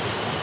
you